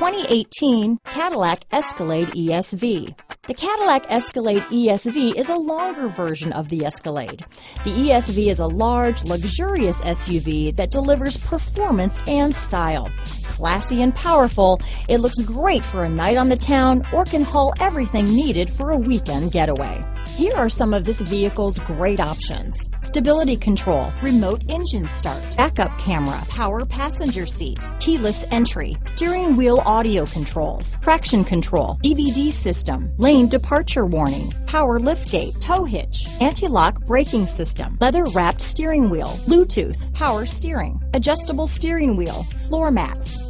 2018 Cadillac Escalade ESV. The Cadillac Escalade ESV is a longer version of the Escalade. The ESV is a large, luxurious SUV that delivers performance and style. Classy and powerful, it looks great for a night on the town or can haul everything needed for a weekend getaway. Here are some of this vehicle's great options. Stability control, remote engine start, backup camera, power passenger seat, keyless entry, steering wheel audio controls, traction control, DVD system, lane departure warning, power liftgate, tow hitch, anti-lock braking system, leather wrapped steering wheel, Bluetooth, power steering, adjustable steering wheel, floor mats,